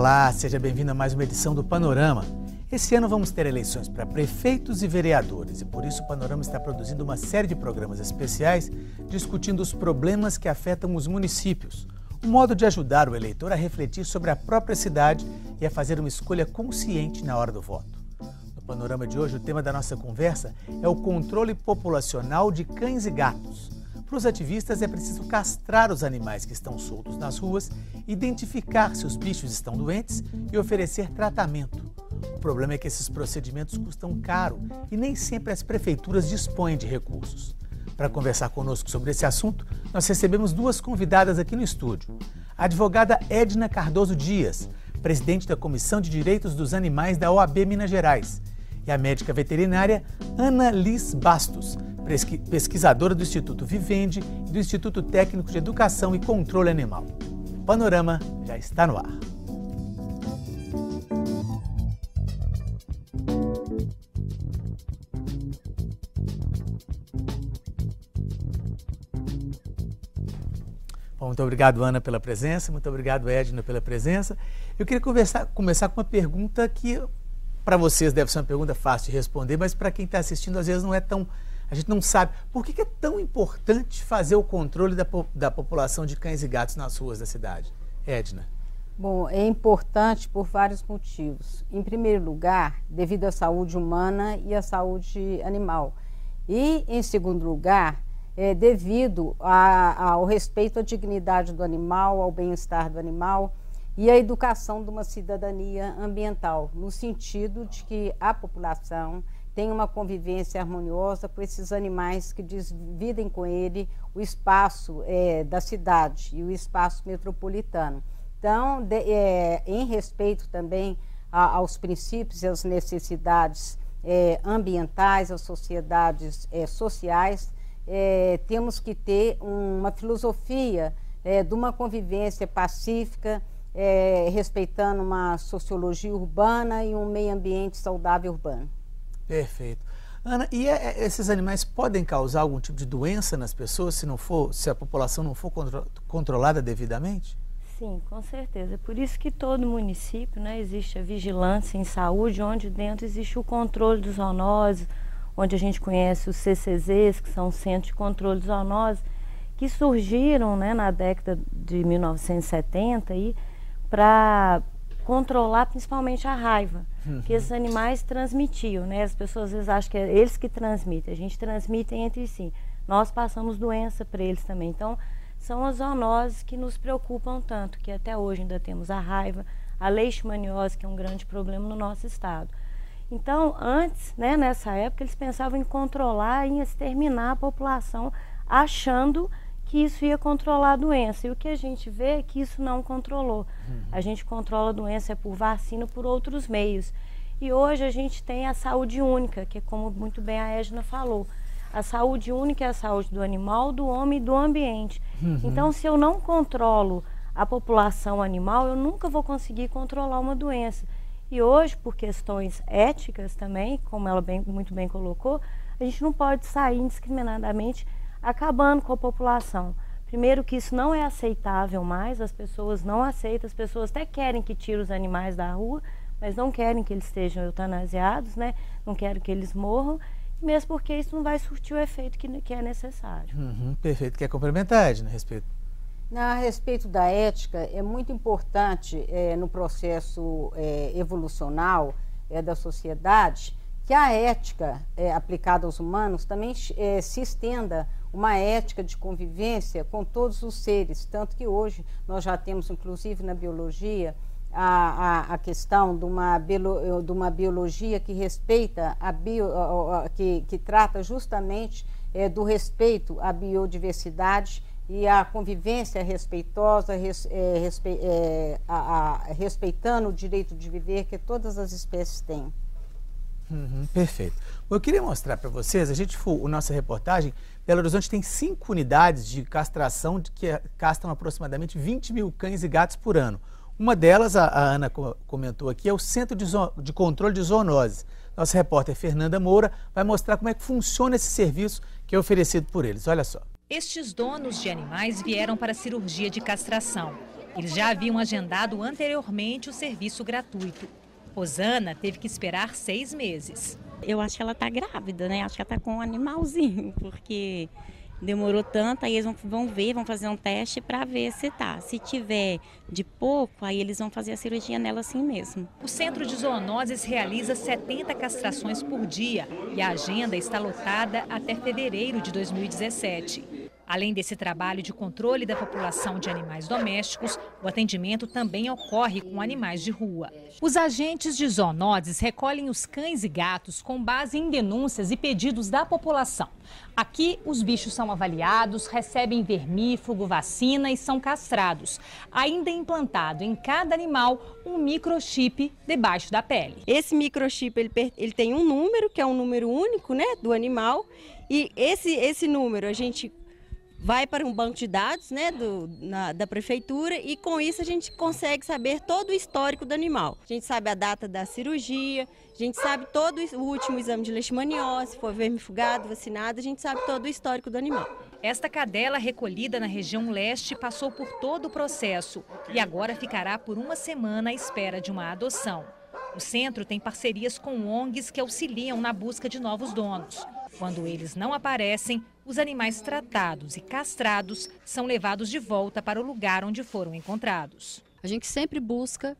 Olá, seja bem-vindo a mais uma edição do Panorama. Esse ano vamos ter eleições para prefeitos e vereadores e por isso o Panorama está produzindo uma série de programas especiais discutindo os problemas que afetam os municípios. Um modo de ajudar o eleitor a refletir sobre a própria cidade e a fazer uma escolha consciente na hora do voto. No panorama de hoje, o tema da nossa conversa é o controle populacional de cães e gatos. Para os ativistas, é preciso castrar os animais que estão soltos nas ruas, identificar se os bichos estão doentes e oferecer tratamento. O problema é que esses procedimentos custam caro e nem sempre as prefeituras dispõem de recursos. Para conversar conosco sobre esse assunto, nós recebemos duas convidadas aqui no estúdio. A advogada Edna Cardoso Dias, presidente da Comissão de Direitos dos Animais da OAB Minas Gerais, e a médica veterinária Ana Liz Bastos, pesquisadora do Instituto Vivende e do Instituto Técnico de Educação e Controle Animal. O Panorama já está no ar. Muito obrigado, Ana, pela presença. Muito obrigado, Edna, pela presença. Eu queria conversar, começar com uma pergunta que, para vocês, deve ser uma pergunta fácil de responder, mas para quem está assistindo, às vezes não é tão a gente não sabe. Por que é tão importante fazer o controle da, da população de cães e gatos nas ruas da cidade? Edna. Bom, é importante por vários motivos. Em primeiro lugar, devido à saúde humana e à saúde animal. E, em segundo lugar, é devido a, ao respeito à dignidade do animal, ao bem-estar do animal e à educação de uma cidadania ambiental, no sentido de que a população tem uma convivência harmoniosa com esses animais que dividem com ele o espaço é, da cidade e o espaço metropolitano. Então, de, é, em respeito também a, aos princípios e às necessidades é, ambientais, às sociedades é, sociais, é, temos que ter uma filosofia é, de uma convivência pacífica, respeitando uma sociologia urbana e um meio ambiente saudável urbano. Perfeito. Ana, e é, é, esses animais podem causar algum tipo de doença nas pessoas se não for, se a população não for contro controlada devidamente? Sim, com certeza. É por isso que todo município, né, existe a vigilância em saúde, onde dentro existe o controle dos zoonoses, onde a gente conhece os CCZs, que são Centros de Controle de Zoonoses, que surgiram né, na década de 1970 para controlar principalmente a raiva uhum. que esses animais transmitiam, né? As pessoas às vezes acham que é eles que transmitem, a gente transmite entre si. Nós passamos doença para eles também. Então, são as zoonoses que nos preocupam tanto, que até hoje ainda temos a raiva, a leishmaniose, que é um grande problema no nosso estado. Então, antes, né, nessa época, eles pensavam em controlar, em exterminar a população, achando que isso ia controlar a doença. E o que a gente vê é que isso não controlou. Uhum. A gente controla a doença por vacina, por outros meios. E hoje a gente tem a saúde única, que é como muito bem a Edna falou. A saúde única é a saúde do animal, do homem e do ambiente. Uhum. Então, se eu não controlo a população animal, eu nunca vou conseguir controlar uma doença. E hoje, por questões éticas também, como ela bem, muito bem colocou, a gente não pode sair indiscriminadamente acabando com a população. Primeiro que isso não é aceitável mais, as pessoas não aceitam, as pessoas até querem que tire os animais da rua, mas não querem que eles estejam eutanasiados, né? não querem que eles morram, mesmo porque isso não vai surtir o efeito que, que é necessário. Uhum, perfeito. Quer complementar, Edna, a respeito? a respeito da ética, é muito importante é, no processo é, evolucional é, da sociedade que a ética é, aplicada aos humanos também é, se estenda uma ética de convivência com todos os seres, tanto que hoje nós já temos, inclusive na biologia, a, a, a questão de uma, bio, de uma biologia que respeita a bio, que, que trata justamente é, do respeito à biodiversidade e à convivência respeitosa, res, é, respe, é, a, a, respeitando o direito de viver que todas as espécies têm. Uhum, perfeito. Eu queria mostrar para vocês, a gente, a nossa reportagem, Belo Horizonte tem cinco unidades de castração que castram aproximadamente 20 mil cães e gatos por ano. Uma delas, a, a Ana comentou aqui, é o Centro de, de Controle de Zoonoses. Nossa repórter Fernanda Moura vai mostrar como é que funciona esse serviço que é oferecido por eles. Olha só. Estes donos de animais vieram para a cirurgia de castração. Eles já haviam agendado anteriormente o serviço gratuito. Rosana teve que esperar seis meses. Eu acho que ela está grávida, né? Acho que ela está com um animalzinho, porque demorou tanto, aí eles vão, vão ver, vão fazer um teste para ver se tá. Se tiver de pouco, aí eles vão fazer a cirurgia nela assim mesmo. O Centro de Zoonoses realiza 70 castrações por dia e a agenda está lotada até fevereiro de 2017. Além desse trabalho de controle da população de animais domésticos, o atendimento também ocorre com animais de rua. Os agentes de zoonoses recolhem os cães e gatos com base em denúncias e pedidos da população. Aqui, os bichos são avaliados, recebem vermífugo, vacina e são castrados. Ainda é implantado em cada animal um microchip debaixo da pele. Esse microchip ele, ele tem um número, que é um número único né, do animal, e esse, esse número a gente vai para um banco de dados né, do, na, da prefeitura e com isso a gente consegue saber todo o histórico do animal. A gente sabe a data da cirurgia, a gente sabe todo o último exame de leishmaniose, se for vermifugado, vacinado, a gente sabe todo o histórico do animal. Esta cadela recolhida na região leste passou por todo o processo e agora ficará por uma semana à espera de uma adoção. O centro tem parcerias com ONGs que auxiliam na busca de novos donos. Quando eles não aparecem, os animais tratados e castrados são levados de volta para o lugar onde foram encontrados. A gente sempre busca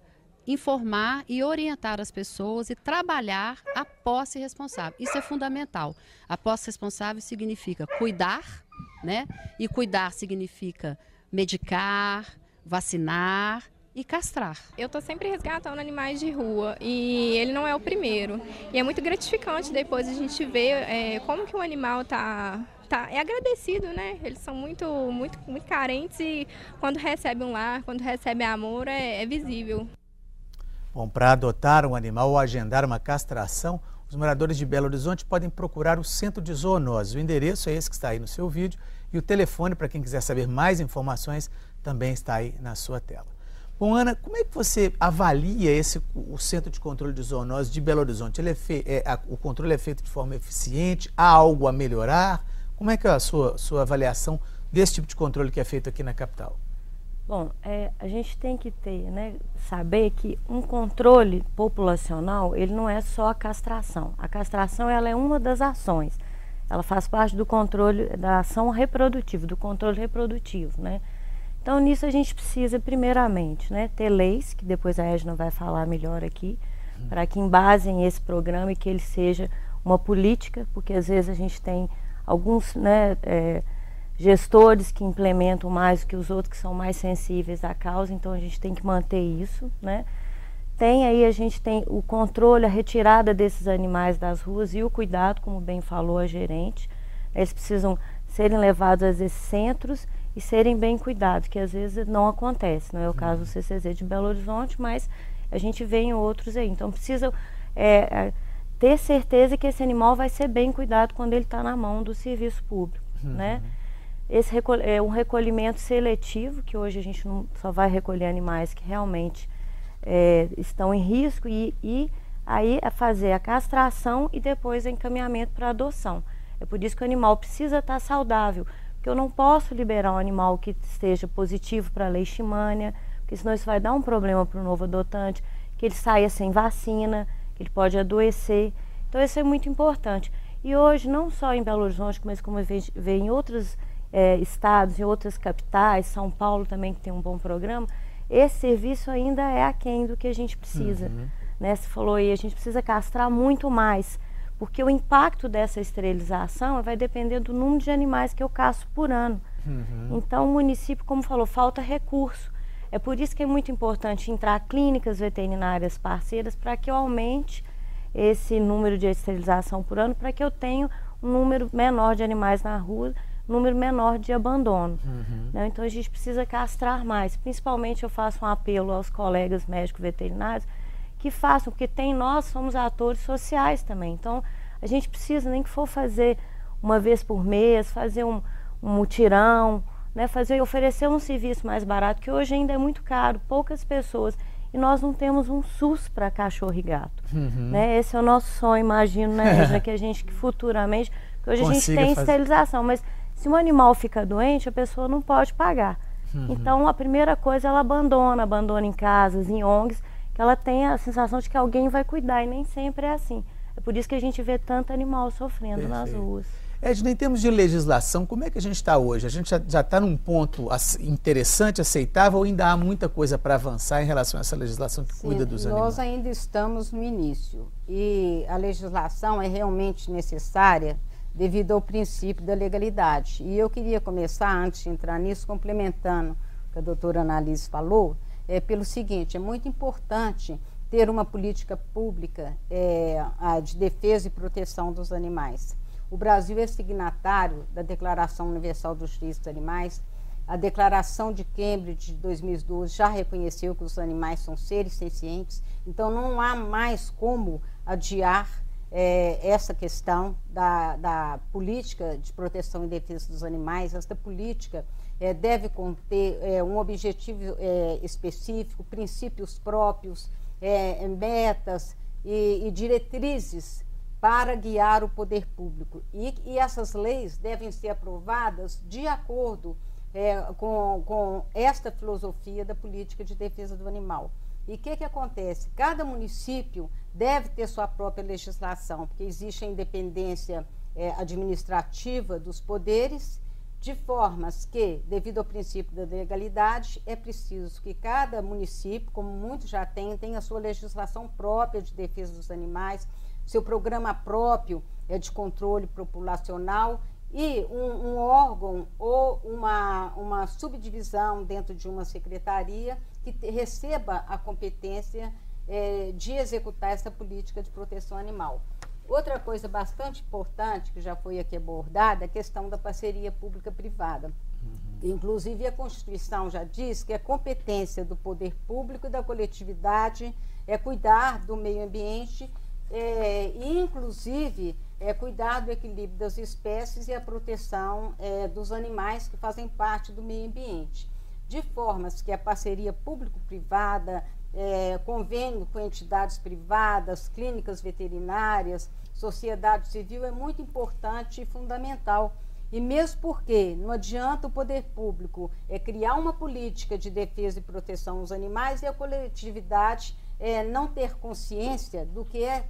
informar e orientar as pessoas e trabalhar a posse responsável. Isso é fundamental. A posse responsável significa cuidar, né? E cuidar significa medicar, vacinar e castrar. Eu estou sempre resgatando animais de rua e ele não é o primeiro. E é muito gratificante depois a gente ver é, como que o animal está tá, é agradecido, né? Eles são muito, muito, muito carentes e quando recebem um lar, quando recebem amor, é, é visível. Bom, para adotar um animal ou agendar uma castração, os moradores de Belo Horizonte podem procurar o Centro de Zoonoses. O endereço é esse que está aí no seu vídeo e o telefone para quem quiser saber mais informações também está aí na sua tela. Bom, Ana, como é que você avalia esse, o Centro de Controle de Zoonoses de Belo Horizonte? Ele é fe, é, a, o controle é feito de forma eficiente? Há algo a melhorar? Como é que é a sua, sua avaliação desse tipo de controle que é feito aqui na capital? Bom, é, a gente tem que ter, né, saber que um controle populacional, ele não é só a castração. A castração, ela é uma das ações. Ela faz parte do controle, da ação reprodutiva, do controle reprodutivo, né? Então, nisso a gente precisa, primeiramente, né, ter leis, que depois a Edna vai falar melhor aqui, uhum. para que embasem esse programa e que ele seja uma política, porque às vezes a gente tem alguns né, é, gestores que implementam mais do que os outros, que são mais sensíveis à causa, então a gente tem que manter isso, né? Tem aí, a gente tem o controle, a retirada desses animais das ruas e o cuidado, como bem falou a gerente. Eles precisam serem levados a esses centros e serem bem cuidados, que às vezes não acontece. Não é o caso do CCZ de Belo Horizonte, mas a gente vê em outros aí. Então precisa é, é ter certeza que esse animal vai ser bem cuidado quando ele está na mão do serviço público, uhum. né? Esse é um recolhimento seletivo, que hoje a gente não só vai recolher animais que realmente é, estão em risco e, e aí é fazer a castração e depois o encaminhamento para adoção. É por isso que o animal precisa estar tá saudável, porque eu não posso liberar um animal que esteja positivo para leishmania, porque senão isso vai dar um problema para o novo adotante, que ele saia sem vacina, ele pode adoecer. Então isso é muito importante. E hoje, não só em Belo Horizonte, mas como vê em outros é, estados, em outras capitais, São Paulo também que tem um bom programa, esse serviço ainda é aquém do que a gente precisa. Uhum. Né? Você falou aí, a gente precisa castrar muito mais, porque o impacto dessa esterilização vai depender do número de animais que eu casto por ano. Uhum. Então, o município, como falou, falta recurso. É por isso que é muito importante entrar clínicas veterinárias parceiras para que eu aumente esse número de esterilização por ano, para que eu tenha um número menor de animais na rua, número menor de abandono. Uhum. Né? Então a gente precisa castrar mais. Principalmente eu faço um apelo aos colegas médicos veterinários que façam, porque tem nós somos atores sociais também. Então a gente precisa nem que for fazer uma vez por mês, fazer um, um mutirão, né, fazer oferecer um serviço mais barato, que hoje ainda é muito caro, poucas pessoas. E nós não temos um SUS para cachorro e gato. Uhum. Né? Esse é o nosso sonho, imagino, né, que a gente que futuramente. Que hoje Consiga a gente tem fazer. esterilização, mas se um animal fica doente, a pessoa não pode pagar. Uhum. Então, a primeira coisa, ela abandona, abandona em casas, em ONGs, ela tem a sensação de que alguém vai cuidar, e nem sempre é assim. É por isso que a gente vê tanto animal sofrendo Perfeito. nas ruas. Edna, em termos de legislação, como é que a gente está hoje? A gente já está num ponto interessante, aceitável, ou ainda há muita coisa para avançar em relação a essa legislação que Sim, cuida dos nós animais? Nós ainda estamos no início e a legislação é realmente necessária devido ao princípio da legalidade. E eu queria começar, antes de entrar nisso, complementando o que a doutora Annalise falou, é, pelo seguinte, é muito importante ter uma política pública é, de defesa e proteção dos animais. O Brasil é signatário da Declaração Universal dos Direitos dos Animais. A Declaração de Cambridge de 2012 já reconheceu que os animais são seres sencientes, então não há mais como adiar é, essa questão da, da, política de proteção e defesa dos animais. Esta política é, deve conter é, um objetivo é, específico, princípios próprios, é, metas e, e diretrizes para guiar o poder público. E, e essas leis devem ser aprovadas de acordo é, com, com esta filosofia da política de defesa do animal. E o que, que acontece? Cada município deve ter sua própria legislação, porque existe a independência é, administrativa dos poderes, de formas que, devido ao princípio da legalidade, é preciso que cada município, como muitos já têm, tenha sua legislação própria de defesa dos animais, seu programa próprio é de controle populacional e um, um, órgão ou uma, uma subdivisão dentro de uma secretaria que te, receba a competência é, de executar essa política de proteção animal. Outra coisa bastante importante que já foi aqui abordada é a questão da parceria pública-privada. Uhum. Inclusive, a Constituição já diz que é competência do poder público e da coletividade é cuidar do meio ambiente é, e, inclusive, é, cuidar do equilíbrio das espécies e a proteção é, dos animais que fazem parte do meio ambiente. De formas que a parceria público-privada, é, convênio com entidades privadas, clínicas veterinárias, sociedade civil é muito importante e fundamental. E mesmo porque não adianta o poder público é criar uma política de defesa e proteção dos animais e a coletividade é, não ter consciência do que é,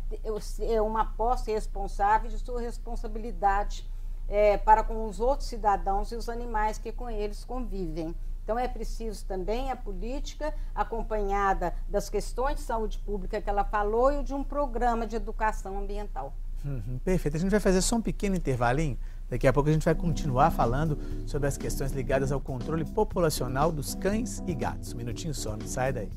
é uma posse responsável de sua responsabilidade é, para com os outros cidadãos e os animais que com eles convivem. Então é preciso também a política acompanhada das questões de saúde pública que ela falou e de um programa de educação ambiental. Uhum, perfeito. A gente vai fazer só um pequeno intervalinho. Daqui a pouco a gente vai continuar falando sobre as questões ligadas ao controle populacional dos cães e gatos. Um minutinho só, não sai daí.